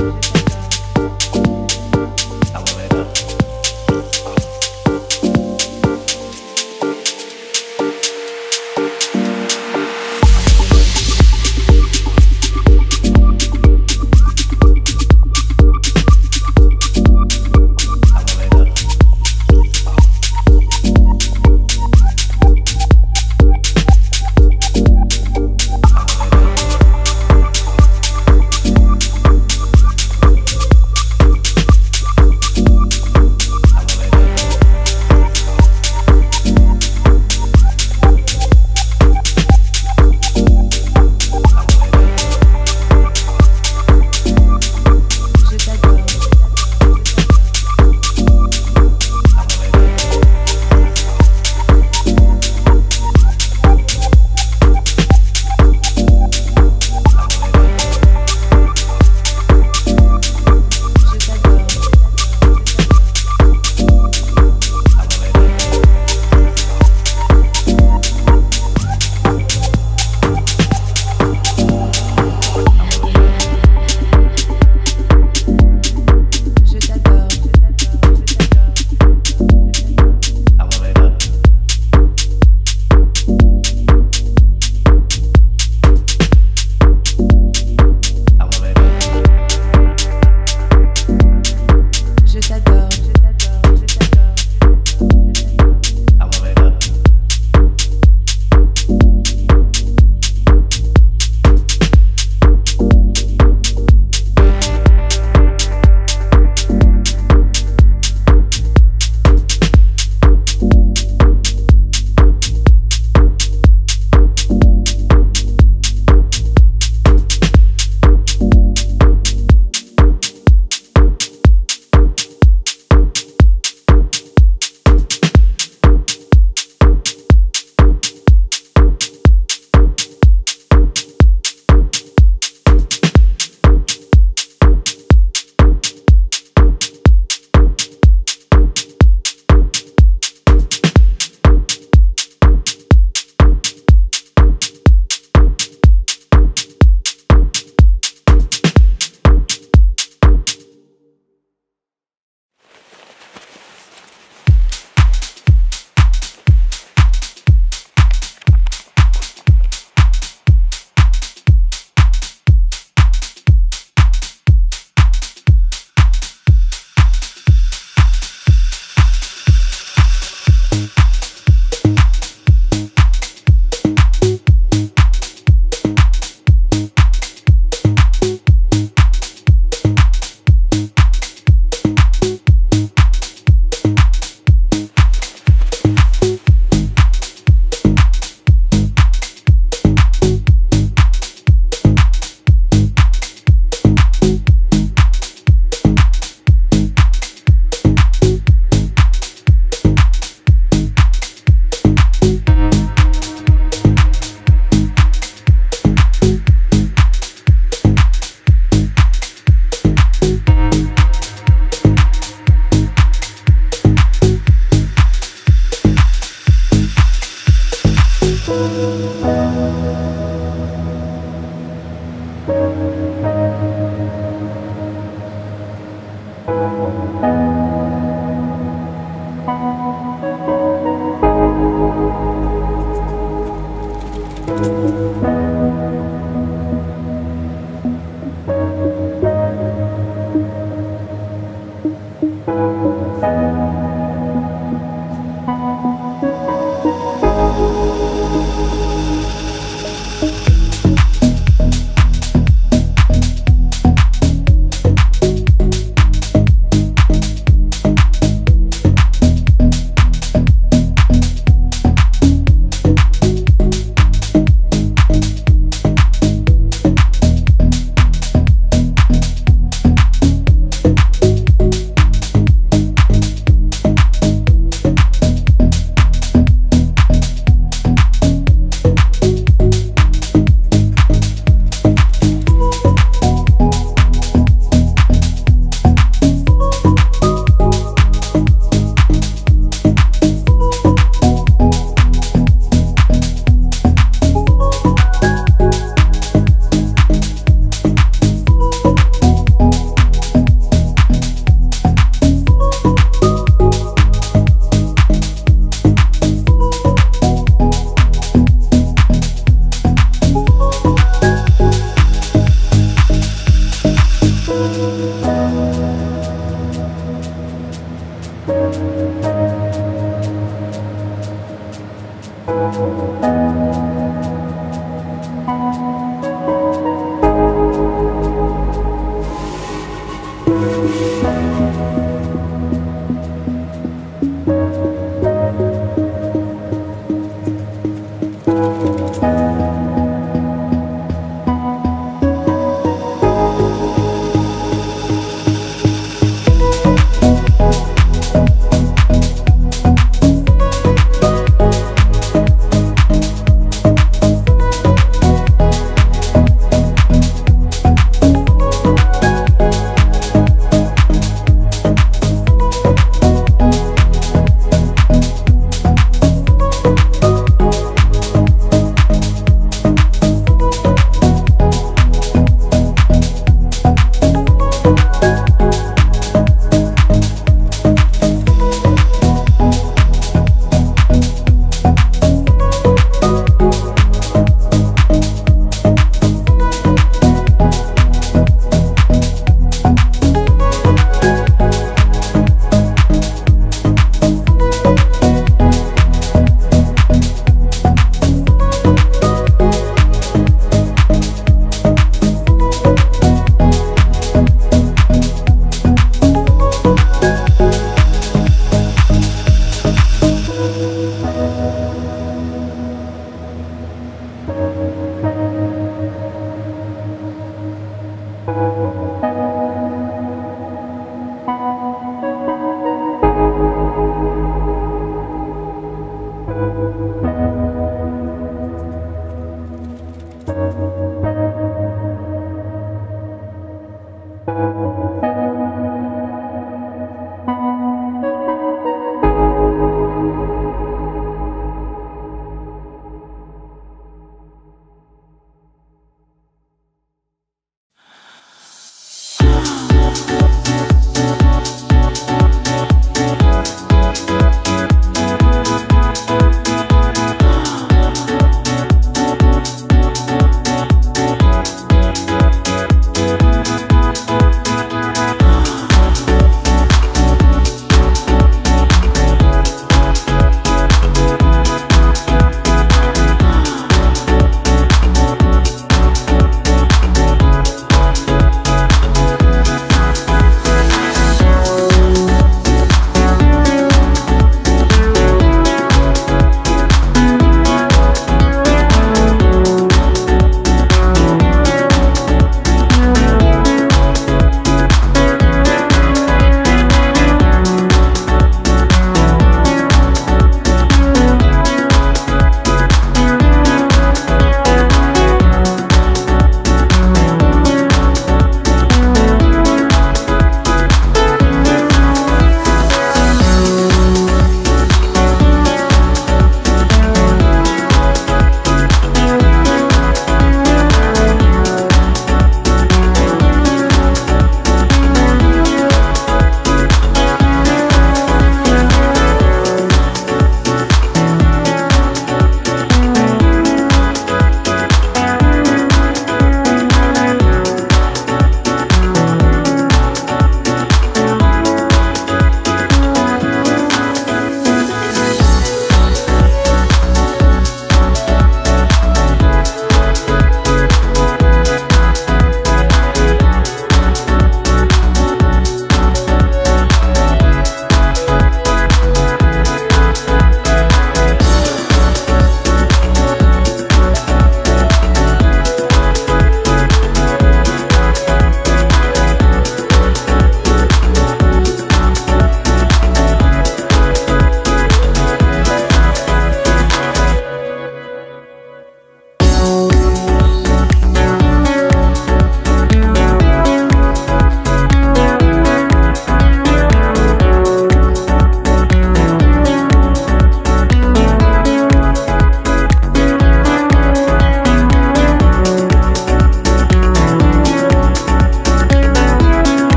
you.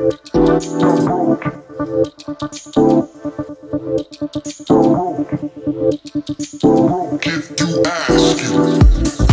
If you ask you.